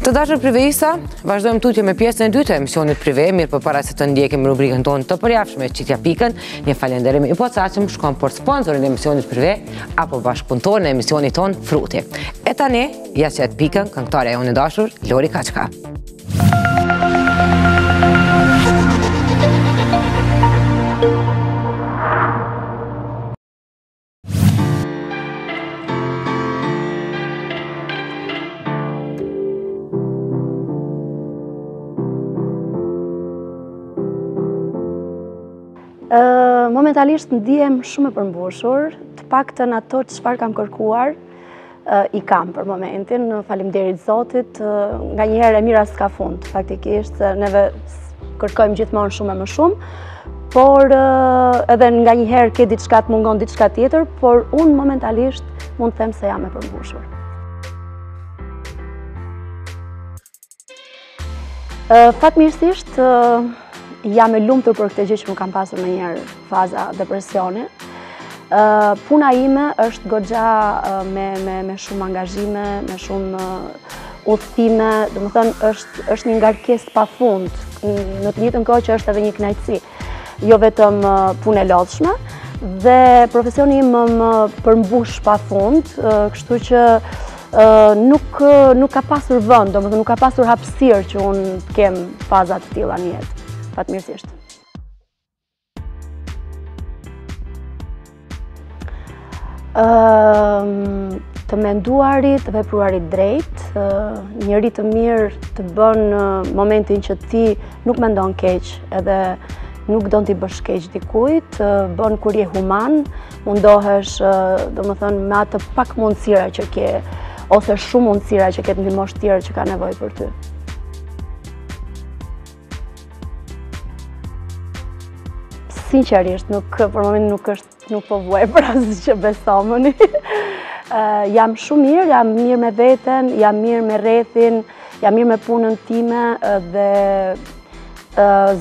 Të dashur priveista, vazhdojmë tutje me pjesën e dytë të emisionit prive, mirëpo para se të ndjekim rubrikën tonë të përjavshme qitja pikën, një falënderim i posaçëm shkon për sponsorin e emisionit prive, apo bashkëpunëtorin e emisionit tonë fruti. E tani, ia qet pikën këngëtarja jonë e dashur, Lori Kaçka. Momentalisht ndihem shumë e përmbushur, të paktën ato çfarë kam kërkuar, i kam për momentin, faleminderit Zotit, nganjëherë e mira s'ka fund, faktikisht, neve kërkojmë gjithmonë shumë e më shumë, por edhe nganjëherë ke diçka të mungon diçka tjetër, por unë momentalisht mund të them se jam e përmbushur. Fatmirësisht, jam e lumtur për këtë gjë që nuk kam pasur ndonjëherë faza depresioni. Puna ime është goxha me, me, me shumë angazhime, me shumë udhëtime, domethënë është, është një ngarkesë pafund, në të njëjtën kohë që është edhe një kënaqësi. jo vetëm punë e lodhshme, dhe profesioni im më më përmbush pafund, kështu që nuk, nuk ka pasur vend, domethënë nuk ka pasur hapësirë që unë të kem faza të tilla në jetë, fatmirësisht. të menduarit, të vepruarit drejt, njeri të mirë të bën momentin që ti nuk mendon keq edhe nuk do t'i bësh keq dikujt, të bën kur je human, mundohesh, domethënë, me atë pak mundësira që ke, ose shumë mundësira që ke të ndihmosh tjerë që kanë nevojë për ty. Sinqerisht, nuk, për momentin nuk është, nuk po vuaj për asgjë besomëni. jam shumë mirë, jam mirë me veten, jam mirë me rrethin, jam mirë me punën time dhe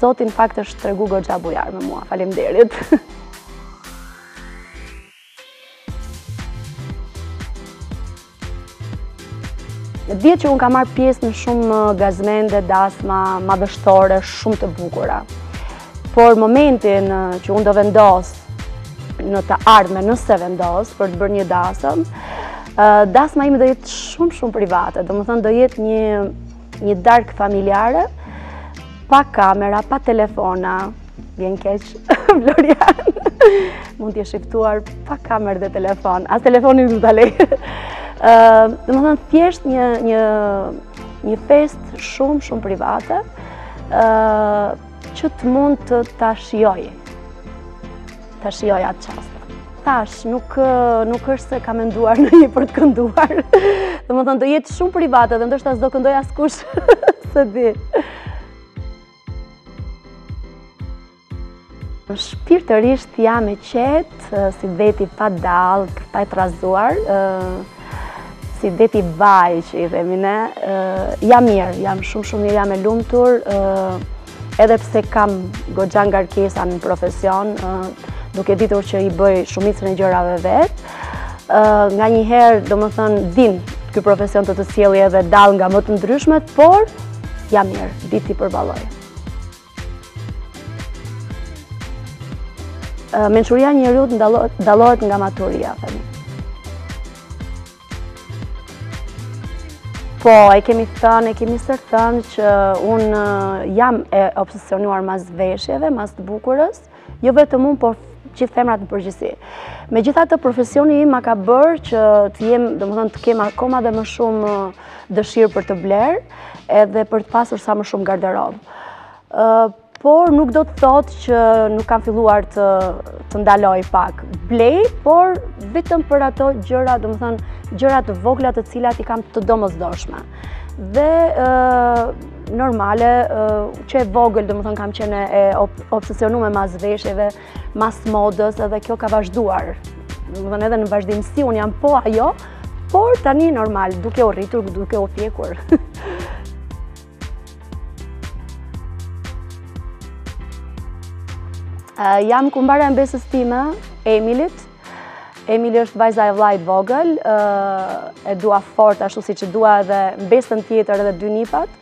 Zoti në fakt është tregu goxha bujar me mua, faleminderit. Dihet që unë kam marrë pjesë në shumë uh, gazmende, dasma, madhështore, shumë të bukura. Por momentin uh, që unë do vendos në të ardhme, nëse vendos për të bërë një dasmë, uh, dasma ime do jetë shumë, shumë private. Domethënë, do jetë një Një darkë familjare, pa kamera, pa telefona, më vjen keq, Florian, mund të jesh i ftuar pa kamerë dhe telefon, as telefonin s'do ta lë. Domethënë, thjesht një, një, një festë shumë, shumë private, që të mund ta shijoj. Ta shijoj atë çast. Tash, nuk, nuk është se kam menduar për të kënduar. Domethënë, do jetë shumë private dhe ndoshta as do këndoj, askush s'e di. Shpirtërisht jam e qetë, si deti pa dallgë, pa e trazuar, si deti vaj që i themi ne, jam mirë, jam shumë shumë mirë, jam e lumtur, Edhe pse kam goxha ngarkesa në profesion, duke ditur që i bëj shumicën e gjërave vetë, nganjëherë, domethënë, din ky profesion të të sjellë edhe dallgë nga më të ndryshmet, por jam mirë, di t'i përballoj. Mençuria e njeriut dallohet nga maturia, themi. Po, e kemi thënë, e kemi stërthënë që unë jam e obsesionuar mas veshjeve, mas të bukurës, jo vetëm unë, por gjithë femrat në përgjithësi. Megjithatë profesioni im më ka bërë që të jem, domethënë, të kem akoma dhe më shumë dëshirë për të blerë, edhe për të pasur sa më shumë garderobë. Por nuk do të thotë që nuk kam filluar të, të ndaloj pak. Blej, por vetëm për ato gjëra, domethënë, gjëra të vogla të cilat i kam të domosdoshme. Dhe normale, që e vogël, domethënë, kam qenë e obsesionume mas veshjeve, mas modës, edhe kjo ka vazhduar. Domethënë, edhe në vazhdimësi, unë jam po ajo, por tani normal, duke u rritur, duke u pjekur. Jam kumbara e mbesës time, Emilit. Emili është vajza e vllait vogël, e dua fort, ashtu siç i dua edhe mbesën tjetër edhe dy nipat.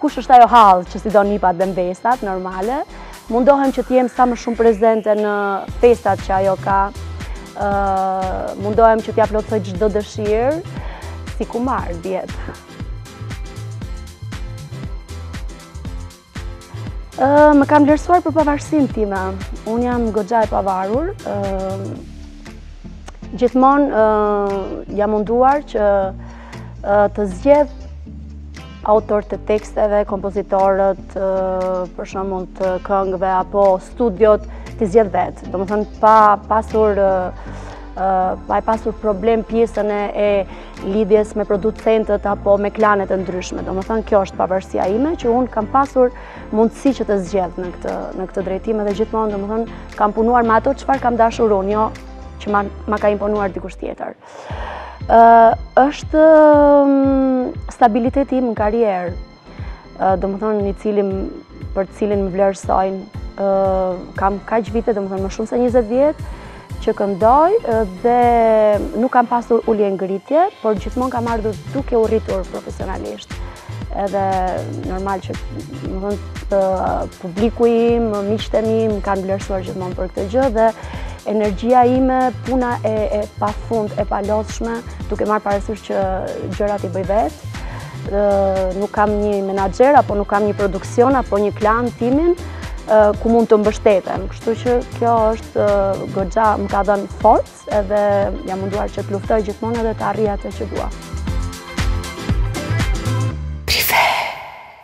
Kush është ajo hallë që s'i do nipat dhe mbesat, normale. Mundohem që të jem sa më shumë prezente në festat që ajo ka. Mundohem që t'ja plotësoj çdo dëshirë, si kumar, djetë. Më kanë vlerësuar për pavarësinë time. Unë jam goxha e pavarur. Gjithmonë jam munduar që të zgjedh autorët e teksteve, kompozitorët, për shembull të këngëve, apo studiot t'i zgjedh vetë. Domethënë, pa pasur pa e pasur problem pjesën e lidhjes me producentët apo me klanet e ndryshme. Domethënë, kjo është pavarësia ime, që unë kam pasur mundësi që të zgjedh në këtë, në këtë drejtim edhe gjithmonë, domethënë, kam punuar me ato çfarë kam dashur unë, jo që ma, ma ka imponuar dikush tjetër. Uh, është um, stabiliteti im në karrierë, domethënë i cili për të cilin më vlerësojnë. Kam kaq vite, domethënë më shumë se 20 vjet që këndoj dhe nuk kam pasur ulje ngritje, por gjithmonë kam ardhur duke u rritur profesionalisht. Edhe normal domethënë publiku im, miqtë e mi, më kanë vlerësuar gjithmonë për këtë gjë dhe energjia ime, puna e, e pafund, e palodhshme, duke marrë parasysh që gjërat i bëj vetë, nuk kam një menaxher, apo nuk kam një produksion, apo një klan timin, ku mund të mbështetem. Kështu që kjo është gjëja që më ka dhënë forcë edhe jam munduar që të luftoj gjithmonë edhe të arrij atë që dua.